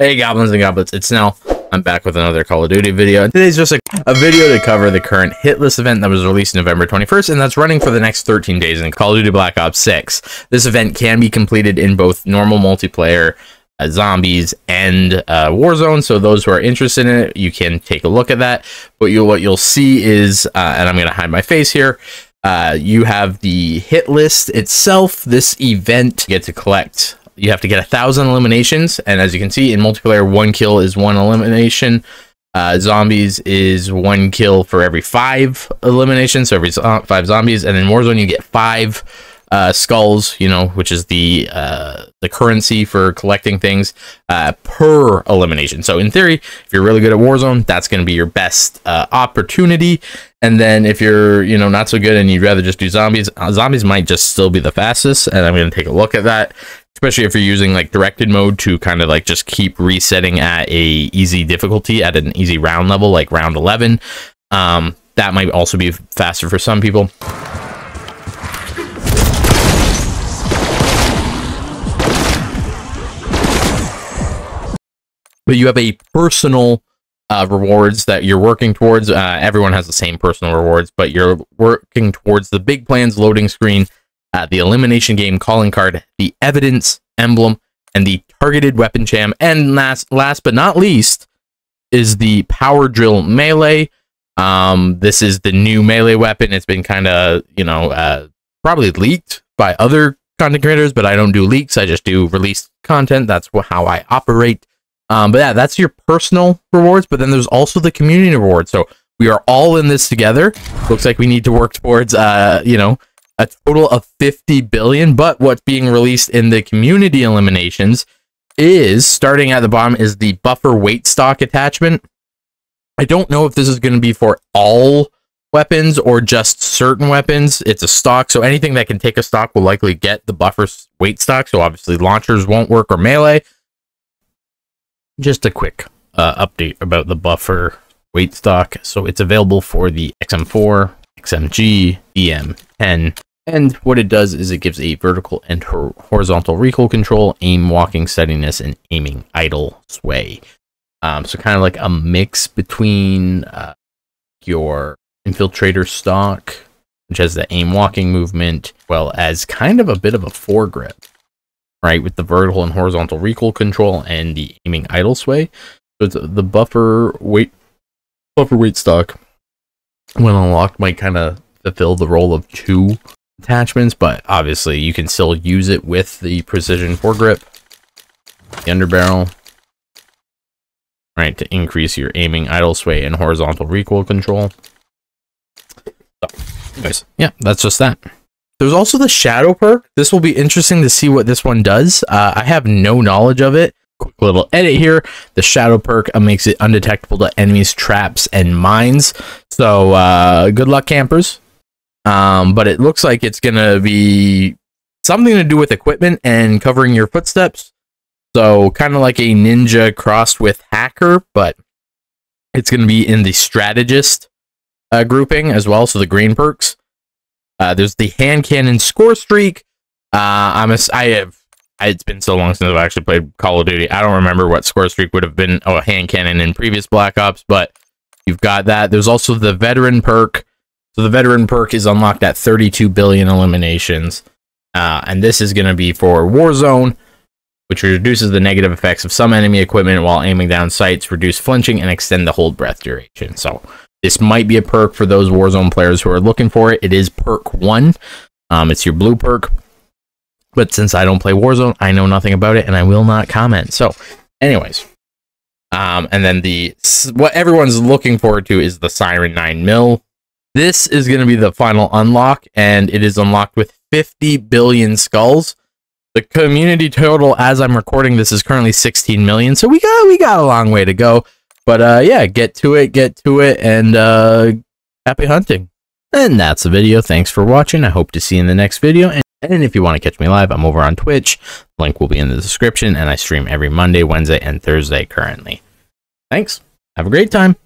Hey goblins and goblets, it's Snel. I'm back with another Call of Duty video. Today's just a, a, video to cover the current hit list event that was released November 21st, and that's running for the next 13 days in Call of Duty Black Ops 6. This event can be completed in both normal multiplayer, uh, zombies, and uh, Warzone, so those who are interested in it, you can take a look at that. But you, what you'll see is, uh, and I'm going to hide my face here, uh, you have the hit list itself. This event, you get to collect you have to get a thousand eliminations, and as you can see in multiplayer, one kill is one elimination. Uh, zombies is one kill for every five eliminations, so every five zombies, and in Warzone you get five uh, skulls, you know, which is the uh, the currency for collecting things uh, per elimination. So in theory, if you're really good at Warzone, that's going to be your best uh, opportunity. And then if you're, you know, not so good and you'd rather just do zombies, uh, zombies might just still be the fastest. And I'm going to take a look at that, especially if you're using like directed mode to kind of like just keep resetting at a easy difficulty at an easy round level, like round 11. Um, that might also be faster for some people. But you have a personal uh, rewards that you're working towards. Uh, everyone has the same personal rewards, but you're working towards the big plans loading screen, uh, the elimination game calling card, the evidence emblem, and the targeted weapon jam. And last, last but not least, is the power drill melee. Um, this is the new melee weapon. It's been kind of, you know, uh, probably leaked by other content creators, but I don't do leaks. I just do released content. That's how I operate. Um, but yeah, that's your personal rewards, but then there's also the community reward. So we are all in this together. Looks like we need to work towards, uh, you know, a total of 50 billion. But what's being released in the community eliminations is starting at the bottom is the buffer weight stock attachment. I don't know if this is going to be for all weapons or just certain weapons. It's a stock, so anything that can take a stock will likely get the buffer weight stock. So obviously launchers won't work or melee just a quick uh, update about the buffer weight stock. So it's available for the XM4, XMG, EM10, and what it does is it gives a vertical and horizontal recoil control, aim walking steadiness, and aiming idle sway. Um, so kind of like a mix between uh, your infiltrator stock, which has the aim walking movement, well as kind of a bit of a foregrip right, with the vertical and horizontal recoil control and the aiming idle sway. So it's the buffer weight buffer weight stock when unlocked might kind of fulfill the role of two attachments, but obviously you can still use it with the precision foregrip, the underbarrel, right, to increase your aiming idle sway and horizontal recoil control. So, anyways, yeah, that's just that. There's also the shadow perk. This will be interesting to see what this one does. Uh, I have no knowledge of it. Quick little edit here. The shadow perk uh, makes it undetectable to enemies, traps, and mines. So uh, good luck, campers. Um, but it looks like it's gonna be something to do with equipment and covering your footsteps. So kind of like a ninja crossed with hacker, but it's gonna be in the strategist uh, grouping as well. So the green perks. Uh, there's the hand cannon score streak. Uh, I'm a, I have. It's been so long since I've actually played Call of Duty. I don't remember what score streak would have been. Oh, a hand cannon in previous Black Ops, but you've got that. There's also the veteran perk. So the veteran perk is unlocked at 32 billion eliminations, uh, and this is going to be for Warzone, which reduces the negative effects of some enemy equipment while aiming down sights, reduce flinching, and extend the hold breath duration. So this might be a perk for those Warzone players who are looking for it. It is perk one. Um, it's your blue perk. But since I don't play Warzone, I know nothing about it and I will not comment. So, anyways. Um, and then the what everyone's looking forward to is the Sirin 9 mil. This is going to be the final unlock, and it is unlocked with 50 billion skulls. The community total, as I'm recording this, is currently 16 million. So we got we got a long way to go. But uh, yeah, get to it, get to it, and uh, happy hunting. And that's the video. Thanks for watching. I hope to see you in the next video. And, and if you want to catch me live, I'm over on Twitch. Link will be in the description, and I stream every Monday, Wednesday, and Thursday currently. Thanks. Have a great time.